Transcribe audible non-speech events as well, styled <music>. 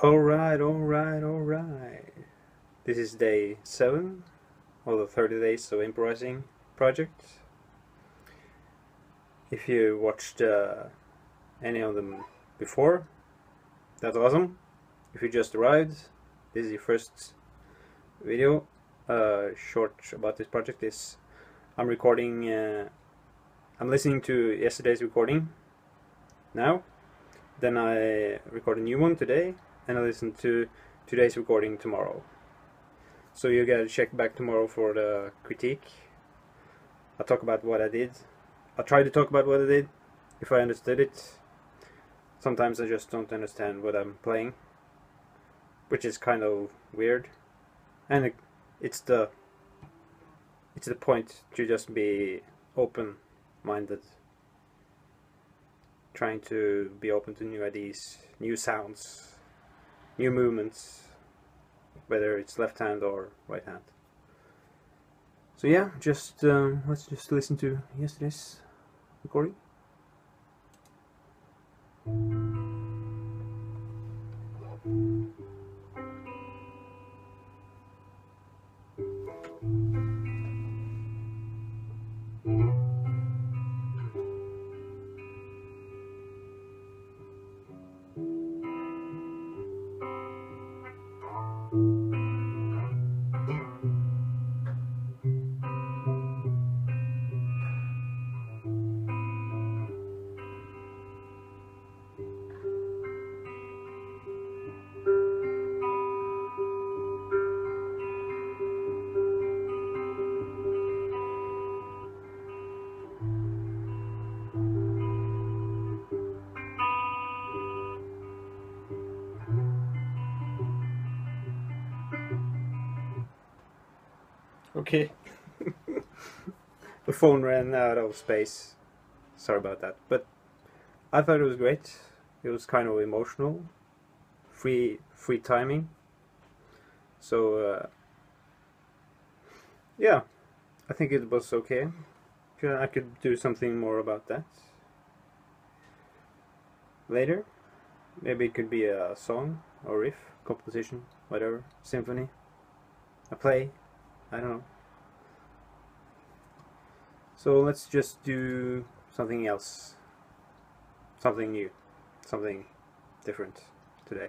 Alright, alright, alright. This is day 7 of the 30 days of improvising project. If you watched uh, any of them before, that's awesome. If you just arrived, this is your first video. Uh, short about this project is I'm recording, uh, I'm listening to yesterday's recording now. Then I record a new one today and I listen to today's recording tomorrow. So you gotta check back tomorrow for the critique. I'll talk about what I did. I'll try to talk about what I did, if I understood it. Sometimes I just don't understand what I'm playing, which is kind of weird. And it, it's the it's the point to just be open-minded, trying to be open to new ideas, new sounds, new movements, whether it's left hand or right hand. So yeah, just um, let's just listen to yesterday's recording. Okay. <laughs> the phone ran out of space. Sorry about that. But I thought it was great. It was kind of emotional. Free free timing. So uh, yeah, I think it was okay. I could do something more about that later. Maybe it could be a song or riff, composition, whatever, symphony, a play, I don't know. So let's just do something else. Something new. Something different today.